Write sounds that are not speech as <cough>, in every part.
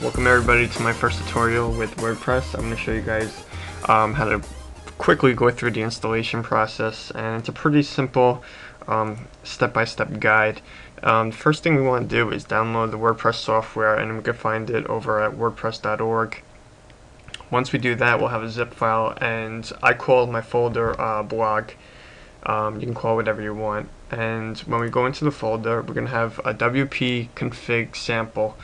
Welcome everybody to my first tutorial with WordPress. I'm going to show you guys um, how to quickly go through the installation process and it's a pretty simple um, step-by-step um, -step guide. Um, first thing we want to do is download the WordPress software and we can find it over at wordpress.org. Once we do that we'll have a zip file and I call my folder uh, blog. Um, you can call whatever you want and when we go into the folder we're going to have a WP config sample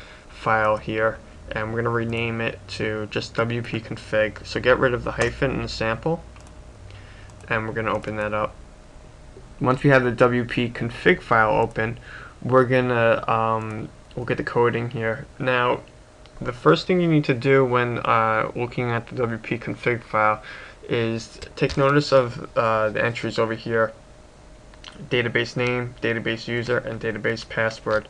file here and we're going to rename it to just WP config. So get rid of the hyphen and the sample and we're going to open that up. Once we have the WP config file open, we're going to um, we'll get the coding here. Now, the first thing you need to do when uh, looking at the WP config file is take notice of uh, the entries over here database name, database user, and database password.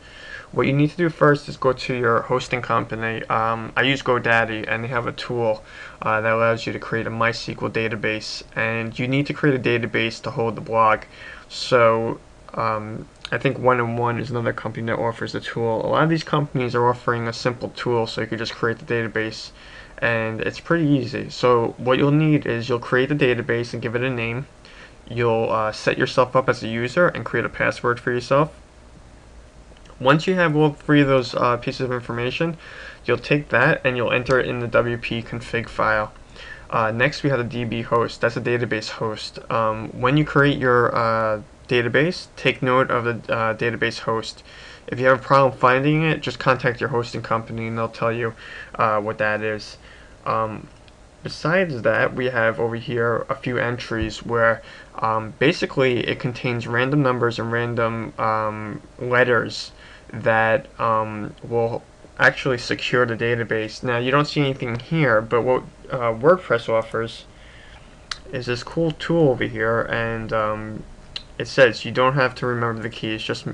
What you need to do first is go to your hosting company. Um, I use GoDaddy and they have a tool uh, that allows you to create a MySQL database and you need to create a database to hold the blog. So um, I think One and One is another company that offers a tool. A lot of these companies are offering a simple tool so you can just create the database and it's pretty easy. So what you'll need is you'll create the database and give it a name you'll uh, set yourself up as a user and create a password for yourself. Once you have all three of those uh, pieces of information, you'll take that and you'll enter it in the WP config file. Uh, next we have the DB host, that's a database host. Um, when you create your uh, database, take note of the uh, database host. If you have a problem finding it, just contact your hosting company and they'll tell you uh, what that is. Um, Besides that, we have over here a few entries where um, basically it contains random numbers and random um, letters that um, will actually secure the database. Now you don't see anything here, but what uh, WordPress offers is this cool tool over here, and um, it says you don't have to remember the keys, just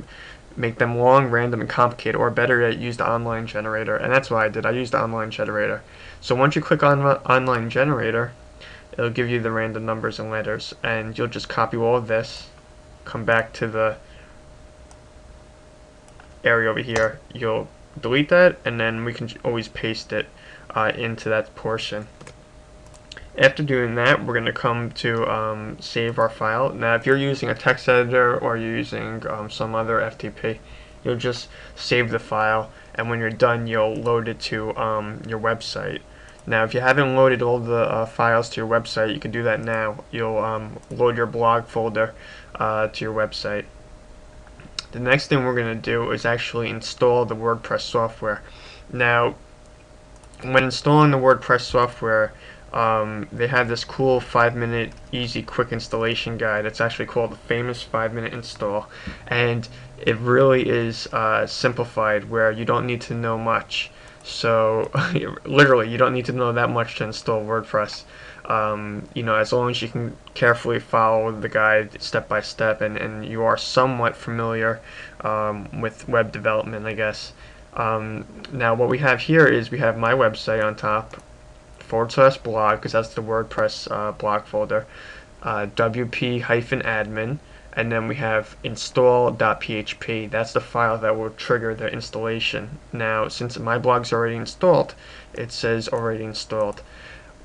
make them long, random, and complicated, or better yet, use the online generator. And that's what I did. I used the online generator. So once you click on online generator, it'll give you the random numbers and letters, and you'll just copy all of this, come back to the area over here. You'll delete that, and then we can always paste it uh, into that portion. After doing that, we're going to come to um, save our file. Now, if you're using a text editor or you're using um, some other FTP, you'll just save the file, and when you're done, you'll load it to um, your website. Now, if you haven't loaded all the uh, files to your website, you can do that now. You'll um, load your blog folder uh, to your website. The next thing we're going to do is actually install the WordPress software. Now, when installing the WordPress software, um, they have this cool 5 minute easy quick installation guide. It's actually called the famous 5 minute install and it really is uh, simplified where you don't need to know much. So <laughs> literally you don't need to know that much to install WordPress. Um, you know, as long as you can carefully follow the guide step by step and, and you are somewhat familiar um, with web development, I guess. Um, now what we have here is we have my website on top forward slash blog, because that's the WordPress uh, blog folder, uh, wp-admin, and then we have install.php. That's the file that will trigger the installation. Now, since my blog's already installed, it says already installed.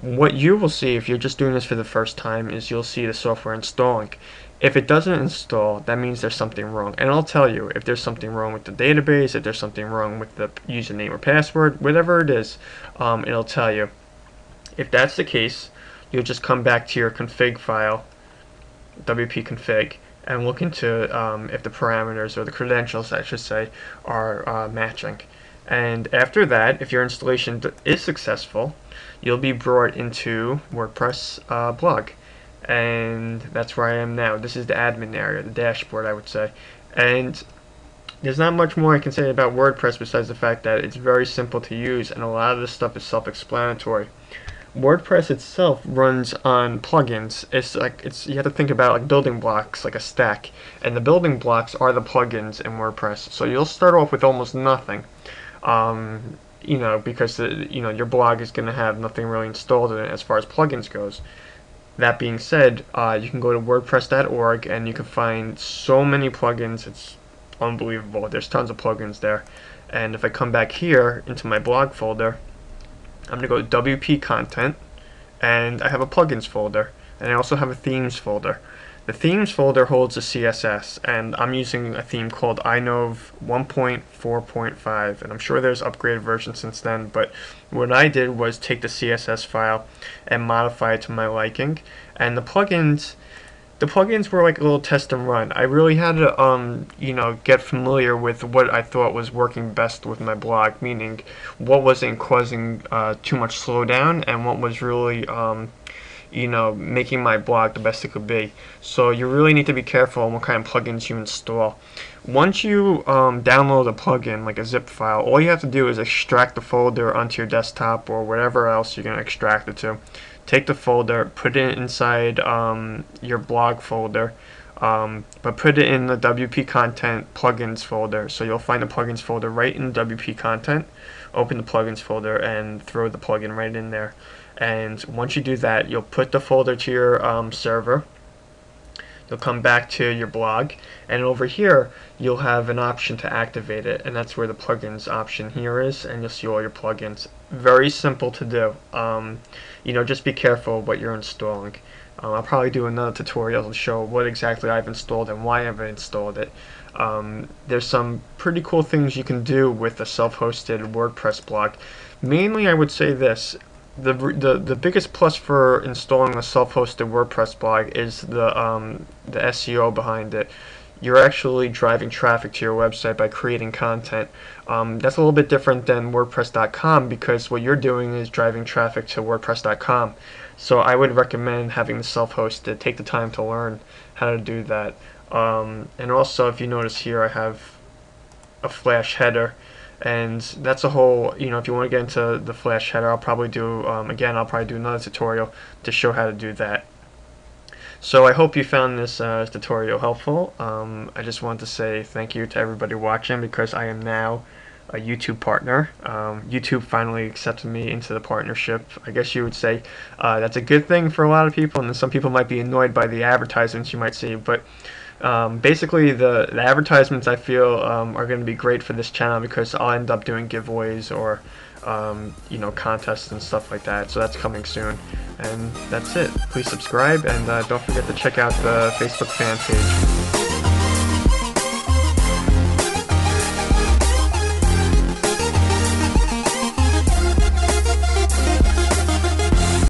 What you will see if you're just doing this for the first time is you'll see the software installing. If it doesn't install, that means there's something wrong. And I'll tell you if there's something wrong with the database, if there's something wrong with the username or password, whatever it is, um, it'll tell you. If that's the case, you'll just come back to your config file, wp config, and look into um, if the parameters or the credentials, I should say, are uh, matching. And after that, if your installation is successful, you'll be brought into WordPress uh, blog. And that's where I am now. This is the admin area, the dashboard, I would say. And there's not much more I can say about WordPress besides the fact that it's very simple to use and a lot of this stuff is self-explanatory. WordPress itself runs on plugins. It's like it's you have to think about like building blocks, like a stack, and the building blocks are the plugins in WordPress. So you'll start off with almost nothing, um, you know, because the, you know your blog is going to have nothing really installed in it as far as plugins goes. That being said, uh, you can go to WordPress.org and you can find so many plugins. It's unbelievable. There's tons of plugins there, And if I come back here into my blog folder, I'm going to go to WP content and I have a plugins folder and I also have a themes folder. The themes folder holds a CSS and I'm using a theme called iNove 1.4.5 and I'm sure there's upgraded versions since then but what I did was take the CSS file and modify it to my liking and the plugins the plugins were like a little test and run. I really had to, um, you know, get familiar with what I thought was working best with my blog, meaning what wasn't causing uh, too much slowdown and what was really, um, you know, making my blog the best it could be. So you really need to be careful on what kind of plugins you install. Once you um, download a plugin, like a zip file, all you have to do is extract the folder onto your desktop or whatever else you're going to extract it to take the folder, put it inside um, your blog folder, um, but put it in the WP Content plugins folder. So you'll find the plugins folder right in WP Content. Open the plugins folder and throw the plugin right in there. And once you do that, you'll put the folder to your um, server you'll come back to your blog and over here you'll have an option to activate it and that's where the plugins option here is and you'll see all your plugins. Very simple to do. Um, you know just be careful what you're installing. Um, I'll probably do another tutorial to show what exactly I've installed and why I've installed it. Um, there's some pretty cool things you can do with a self-hosted WordPress blog. Mainly I would say this the, the the biggest plus for installing a self-hosted WordPress blog is the um, the SEO behind it. You're actually driving traffic to your website by creating content. Um, that's a little bit different than WordPress.com because what you're doing is driving traffic to WordPress.com. So I would recommend having the self-hosted. Take the time to learn how to do that. Um, and also, if you notice here, I have a Flash header and that's a whole you know if you want to get into the flash header I'll probably do um, again I'll probably do another tutorial to show how to do that. So I hope you found this uh, tutorial helpful. Um, I just want to say thank you to everybody watching because I am now a YouTube partner. Um, YouTube finally accepted me into the partnership. I guess you would say uh, that's a good thing for a lot of people and some people might be annoyed by the advertisements you might see but um, basically, the, the advertisements I feel um, are going to be great for this channel because I'll end up doing giveaways or um, you know contests and stuff like that. So that's coming soon. And that's it. Please subscribe and uh, don't forget to check out the Facebook fan page.